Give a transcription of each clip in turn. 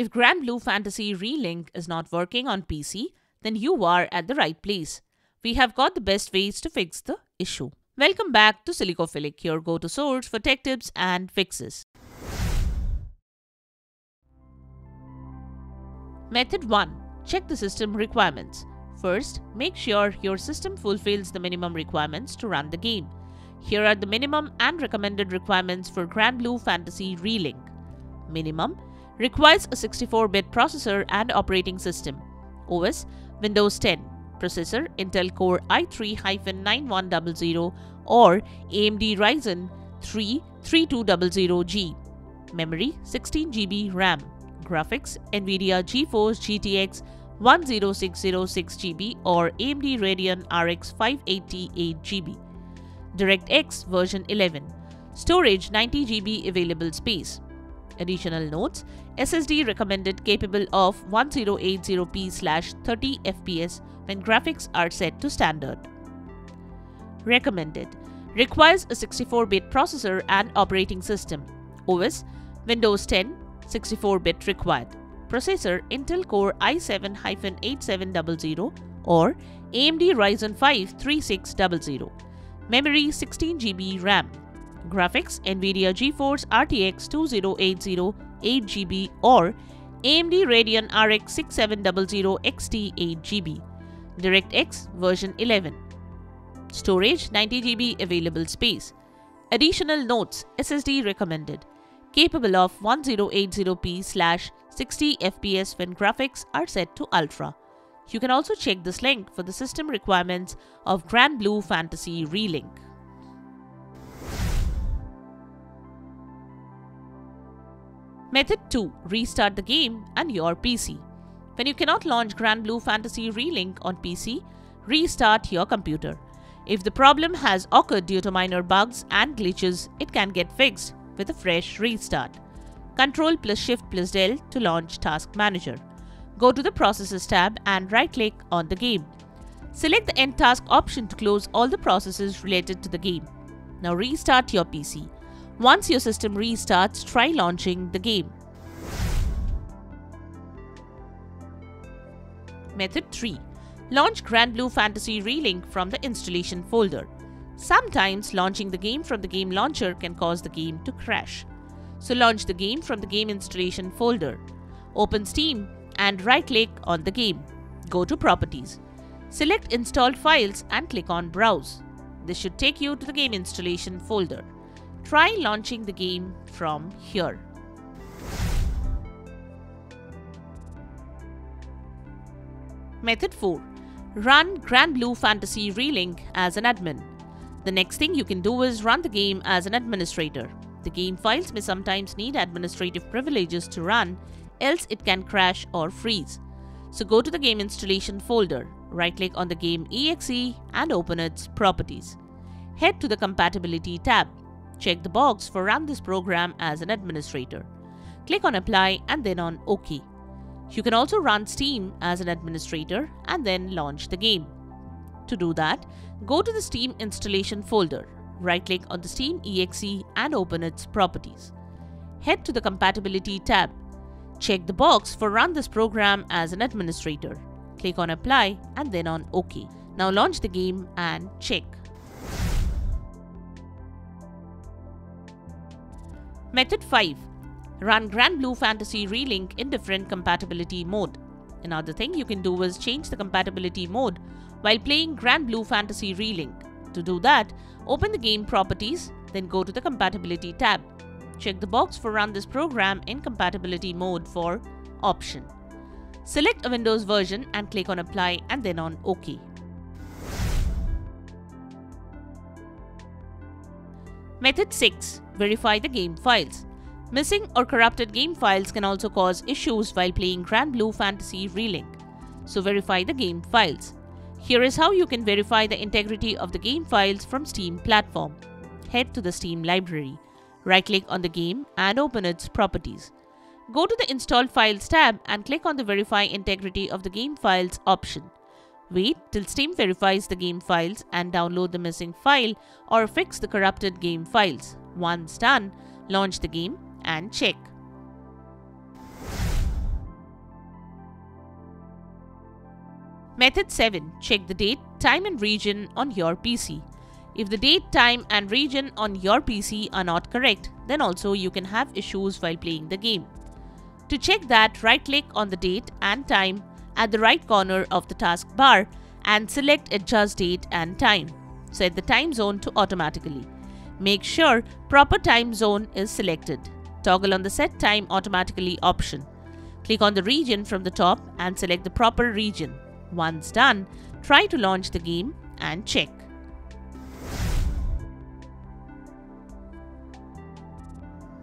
If Granblue Fantasy Relink is not working on PC, then you are at the right place. We have got the best ways to fix the issue. Welcome back to Silicophilic, your go-to source for tech tips and fixes. Method 1. Check the system requirements. First, make sure your system fulfills the minimum requirements to run the game. Here are the minimum and recommended requirements for Granblue Fantasy Relink. Minimum requires a 64-bit processor and operating system. OS Windows 10. Processor Intel Core i3-9100 or AMD Ryzen 3 3200G. Memory 16GB RAM. Graphics NVIDIA GeForce GTX 10606GB or AMD Radeon RX 588GB. DirectX version 11. Storage 90GB available space. Additional notes SSD recommended capable of 1080p 30 fps when graphics are set to standard. Recommended requires a 64-bit processor and operating system. OS Windows 10 64-bit required. Processor Intel Core i7-8700 or AMD Ryzen 5 3600. Memory 16GB RAM. Graphics NVIDIA GeForce RTX 2080 8GB or AMD Radeon RX 6700 XT 8GB. DirectX version 11. Storage 90GB available space. Additional notes SSD recommended. Capable of 1080p slash 60 fps when graphics are set to ultra. You can also check this link for the system requirements of Granblue Fantasy Relink. Method 2. Restart the game and your PC. When you cannot launch Granblue Fantasy Relink on PC, restart your computer. If the problem has occurred due to minor bugs and glitches, it can get fixed with a fresh restart. Control plus Shift plus Del to launch Task Manager. Go to the Processes tab and right-click on the game. Select the End Task option to close all the processes related to the game. Now restart your PC. Once your system restarts, try launching the game. Method 3. Launch Granblue Fantasy Relink from the installation folder. Sometimes launching the game from the game launcher can cause the game to crash. So launch the game from the game installation folder. Open Steam and right-click on the game. Go to Properties. Select Installed Files and click on Browse. This should take you to the game installation folder. Try launching the game from here. Method 4. Run Granblue Fantasy Relink as an admin. The next thing you can do is run the game as an administrator. The game files may sometimes need administrative privileges to run, else it can crash or freeze. So go to the game installation folder, right click on the game exe and open its properties. Head to the compatibility tab. Check the box for run this program as an administrator. Click on apply and then on OK. You can also run Steam as an administrator and then launch the game. To do that, go to the Steam installation folder, right-click on the Steam exe and open its properties. Head to the Compatibility tab. Check the box for Run this program as an administrator. Click on Apply and then on OK. Now launch the game and check. Method 5. Run Granblue Fantasy Relink in different compatibility mode. Another thing you can do is change the compatibility mode while playing Granblue Fantasy Relink. To do that, open the game properties, then go to the compatibility tab. Check the box for run this program in compatibility mode for option. Select a Windows version and click on apply and then on OK. Method 6. Verify the game files. Missing or corrupted game files can also cause issues while playing Granblue Fantasy Relink. So verify the game files. Here is how you can verify the integrity of the game files from Steam platform. Head to the Steam library. Right-click on the game and open its properties. Go to the Install Files tab and click on the Verify Integrity of the Game Files option. Wait till Steam verifies the game files and download the missing file or fix the corrupted game files. Once done, launch the game and check. Method 7. Check the date, time and region on your PC. If the date, time and region on your PC are not correct, then also you can have issues while playing the game. To check that, right-click on the date and time at the right corner of the taskbar and select Adjust Date and Time. Set the time zone to automatically. Make sure proper time zone is selected. Toggle on the Set Time Automatically option. Click on the region from the top and select the proper region. Once done, try to launch the game and check.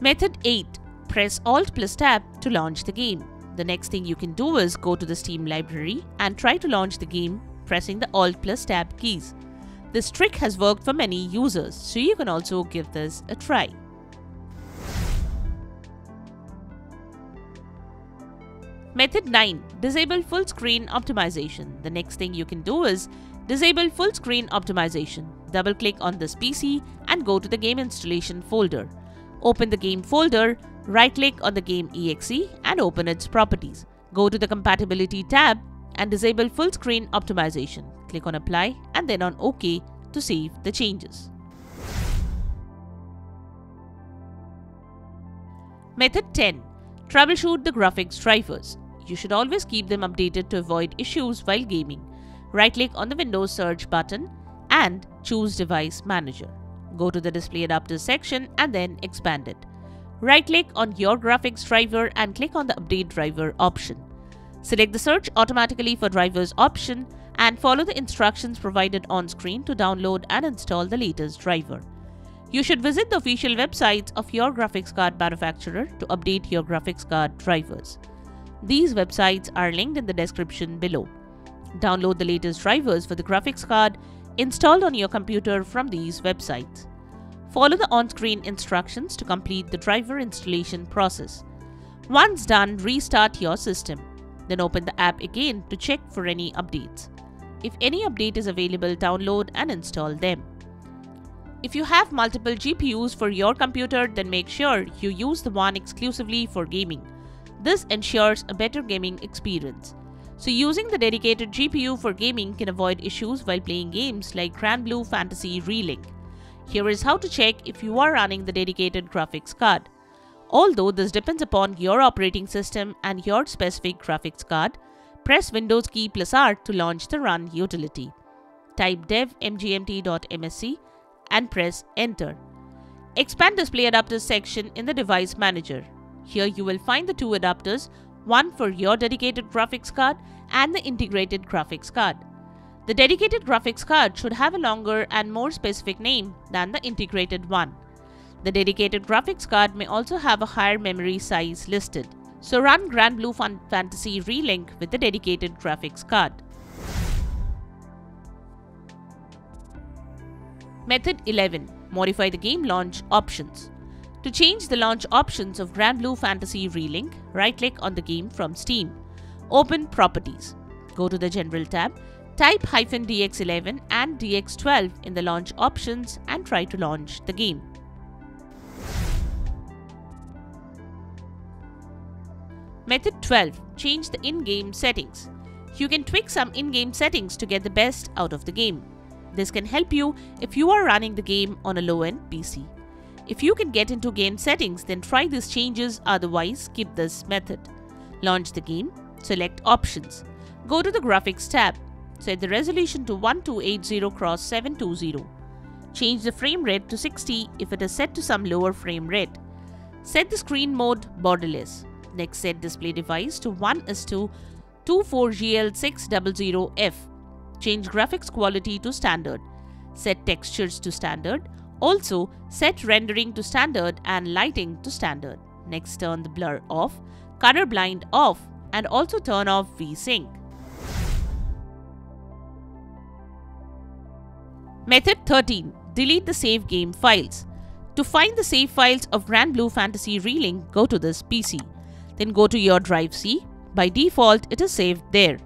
Method 8. Press Alt plus Tab to launch the game. The next thing you can do is go to the Steam library and try to launch the game pressing the Alt plus Tab keys. This trick has worked for many users, so you can also give this a try. Method 9. Disable full screen optimization. The next thing you can do is disable full screen optimization. Double click on this PC and go to the game installation folder. Open the game folder, right click on the game exe and open its properties. Go to the compatibility tab and disable full screen optimization. Click on apply and then on OK to save the changes. Method 10. Troubleshoot the graphics drivers. You should always keep them updated to avoid issues while gaming. Right click on the Windows search button and choose Device Manager. Go to the Display Adapters section and then expand it. Right click on your graphics driver and click on the Update Driver option. Select the Search automatically for drivers option and follow the instructions provided on screen to download and install the latest driver. You should visit the official websites of your graphics card manufacturer to update your graphics card drivers. These websites are linked in the description below. Download the latest drivers for the graphics card installed on your computer from these websites. Follow the on-screen instructions to complete the driver installation process. Once done, restart your system. Then open the app again to check for any updates. If any update is available, download and install them. If you have multiple GPUs for your computer, then make sure you use the one exclusively for gaming. This ensures a better gaming experience. So using the dedicated GPU for gaming can avoid issues while playing games like Granblue Fantasy Relink. Here is how to check if you are running the dedicated graphics card. Although this depends upon your operating system and your specific graphics card, press Windows key plus R to launch the Run utility. Type dev mgmt.msc and press Enter. Expand Display Adapters section in the Device Manager. Here you will find the two adapters, one for your dedicated graphics card and the integrated graphics card. The dedicated graphics card should have a longer and more specific name than the integrated one. The dedicated graphics card may also have a higher memory size listed. So run Granblue Fun Fantasy Relink with the dedicated graphics card. Method 11. Modify the game launch options. To change the launch options of Granblue Fantasy Relink, right-click on the game from Steam. Open Properties. Go to the General tab, type "-dx11 and "-dx12 in the launch options and try to launch the game. Method 12. Change the in-game settings. You can tweak some in-game settings to get the best out of the game. This can help you if you are running the game on a low-end PC. If you can get into game settings, then try these changes, otherwise skip this method. Launch the game, select Options. Go to the Graphics tab. Set the resolution to 1280 x 720. Change the frame rate to 60 if it is set to some lower frame rate. Set the screen mode borderless. Next set display device to 1 is to 24GL600F. Change graphics quality to standard. Set textures to standard. Also, set rendering to standard and lighting to standard. Next, turn the blur off, color blind off, and also turn off VSync. Method 13. Delete the save game files. To find the save files of Granblue Fantasy Relink, go to this PC. Then go to your drive C. By default, it is saved there.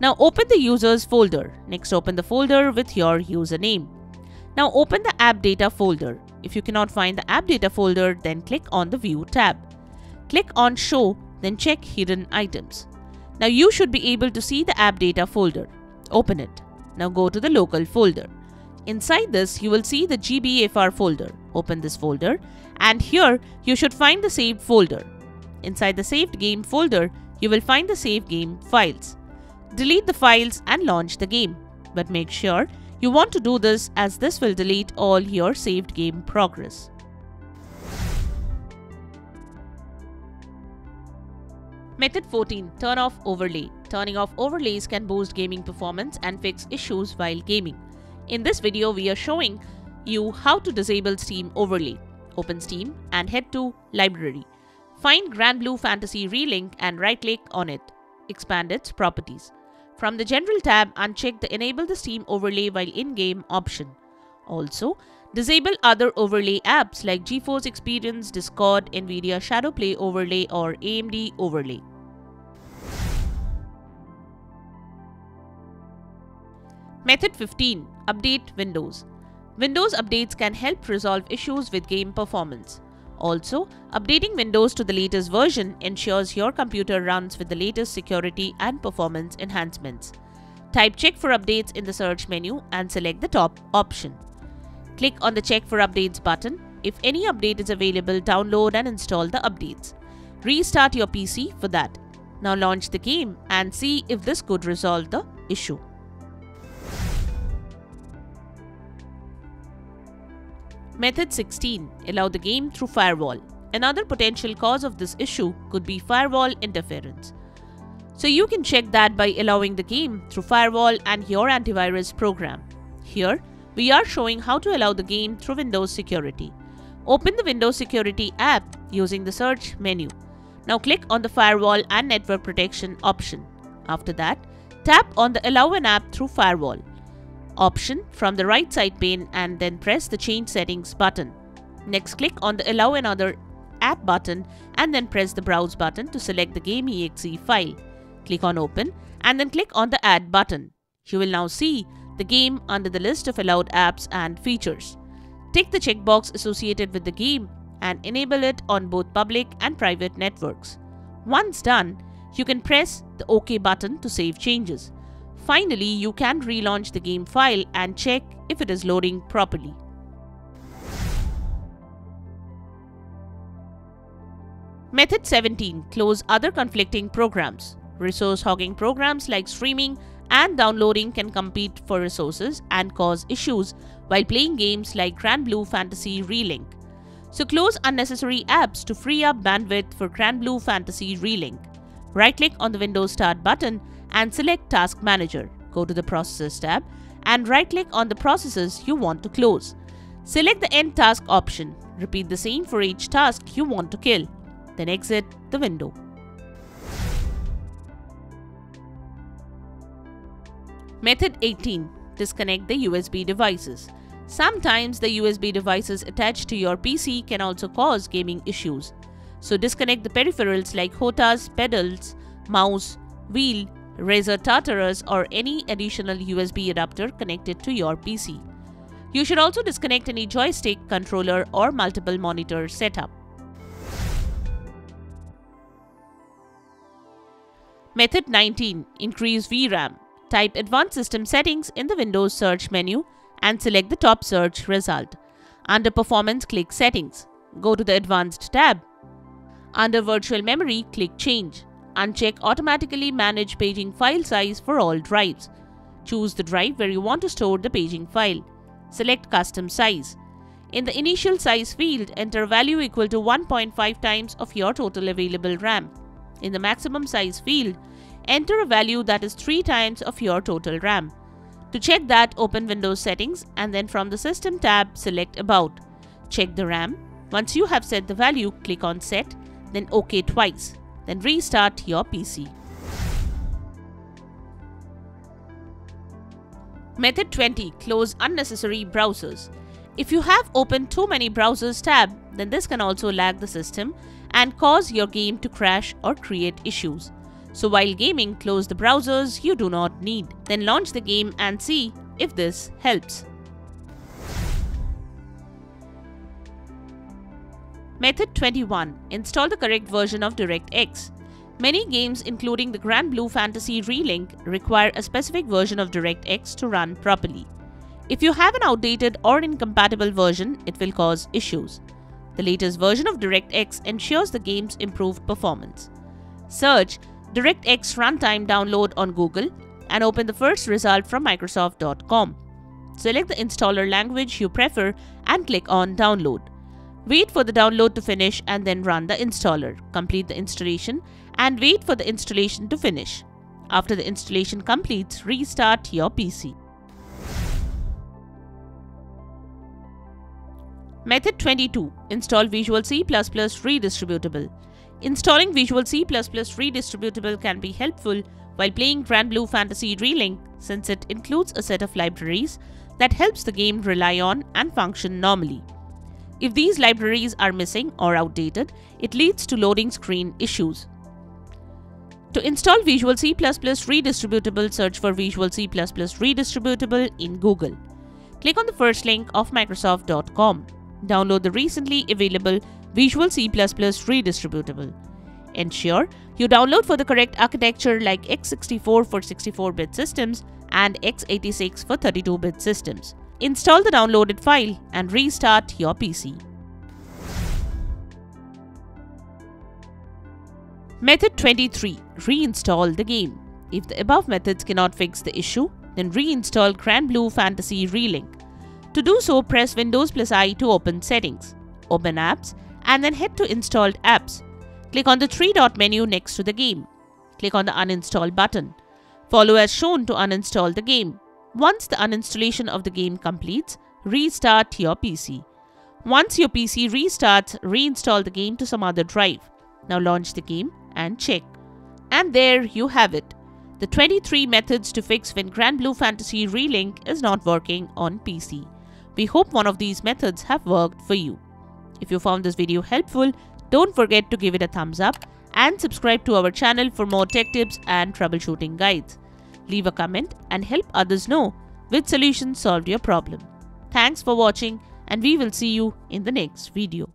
Now open the users folder. Next open the folder with your username. Now open the app data folder. If you cannot find the app data folder, then click on the view tab. Click on show, then check hidden items. Now you should be able to see the app data folder. Open it. Now go to the local folder. Inside this, you will see the GBFR folder. Open this folder and here you should find the saved folder. Inside the saved game folder, you will find the save game files. Delete the files and launch the game. But make sure you want to do this as this will delete all your saved game progress. Method 14. Turn off overlay. Turning off overlays can boost gaming performance and fix issues while gaming. In this video, we are showing you how to disable Steam overlay. Open Steam and head to Library. Find Granblue Fantasy Relink and right-click on it. Expand its properties. From the General tab, uncheck the Enable the Steam Overlay while in-game option. Also, disable other overlay apps like GeForce Experience, Discord, NVIDIA Shadowplay Overlay or AMD Overlay. Method 15. Update Windows. Windows updates can help resolve issues with game performance. Also, updating Windows to the latest version ensures your computer runs with the latest security and performance enhancements. Type check for updates in the search menu and select the top option. Click on the check for updates button. If any update is available, download and install the updates. Restart your PC for that. Now launch the game and see if this could resolve the issue. Method 16. Allow the game through firewall. Another potential cause of this issue could be firewall interference. So you can check that by allowing the game through firewall and your antivirus program. Here, we are showing how to allow the game through Windows Security. Open the Windows Security app using the search menu. Now click on the Firewall and Network Protection option. After that, tap on the Allow an app through firewall option from the right side pane and then press the Change Settings button. Next click on the Allow another app button and then press the Browse button to select the game exe file. Click on Open and then click on the Add button. You will now see the game under the list of allowed apps and features. Tick the checkbox associated with the game and enable it on both public and private networks. Once done, you can press the OK button to save changes. Finally, you can relaunch the game file and check if it is loading properly. Method 17. Close other conflicting programs. Resource hogging programs like streaming and downloading can compete for resources and cause issues while playing games like Granblue Fantasy Relink. So close unnecessary apps to free up bandwidth for Granblue Fantasy Relink. Right-click on the Windows Start button and select Task Manager. Go to the Processes tab and right-click on the processes you want to close. Select the End Task option. Repeat the same for each task you want to kill. Then exit the window. Method 18. Disconnect the USB devices. Sometimes the USB devices attached to your PC can also cause gaming issues. So disconnect the peripherals like HOTAS, pedals, mouse, wheel, Razer Tartarus or any additional USB adapter connected to your PC. You should also disconnect any joystick, controller or multiple monitor setup. Method 19. Increase VRAM. Type Advanced System Settings in the Windows search menu and select the top search result. Under Performance, click Settings. Go to the Advanced tab. Under Virtual Memory, click Change. Uncheck Automatically Manage Paging File Size for all drives. Choose the drive where you want to store the paging file. Select Custom Size. In the Initial Size field, enter value equal to 1.5 times of your total available RAM. In the Maximum Size field, enter a value that is 3 times of your total RAM. To check that, open Windows Settings and then from the System tab, select About. Check the RAM. Once you have set the value, click on Set, then OK twice then restart your PC. Method 20. Close unnecessary browsers. If you have opened too many browsers tab, then this can also lag the system and cause your game to crash or create issues. So while gaming, close the browsers you do not need. Then launch the game and see if this helps. Method 21. Install the correct version of DirectX. Many games, including the Granblue Fantasy Relink, require a specific version of DirectX to run properly. If you have an outdated or incompatible version, it will cause issues. The latest version of DirectX ensures the game's improved performance. Search DirectX Runtime Download on Google and open the first result from Microsoft.com. Select the installer language you prefer and click on Download. Wait for the download to finish and then run the installer. Complete the installation and wait for the installation to finish. After the installation completes, restart your PC. Method 22. Install Visual C++ Redistributable. Installing Visual C++ Redistributable can be helpful while playing Granblue Fantasy Relink since it includes a set of libraries that helps the game rely on and function normally. If these libraries are missing or outdated, it leads to loading screen issues. To install Visual C++ Redistributable, search for Visual C++ Redistributable in Google. Click on the first link of Microsoft.com. Download the recently available Visual C++ Redistributable. Ensure you download for the correct architecture like x64 for 64-bit systems and x86 for 32-bit systems. Install the downloaded file and restart your PC. Method 23. Reinstall the game. If the above methods cannot fix the issue, then reinstall Granblue Fantasy Relink. To do so, press Windows plus I to open Settings, open Apps, and then head to Installed Apps. Click on the three dot menu next to the game. Click on the Uninstall button. Follow as shown to uninstall the game. Once the uninstallation of the game completes, restart your PC. Once your PC restarts, reinstall the game to some other drive. Now launch the game and check. And there you have it. The 23 methods to fix when Granblue Fantasy Relink is not working on PC. We hope one of these methods have worked for you. If you found this video helpful, don't forget to give it a thumbs up and subscribe to our channel for more tech tips and troubleshooting guides. Leave a comment and help others know which solution solved your problem. Thanks for watching and we will see you in the next video.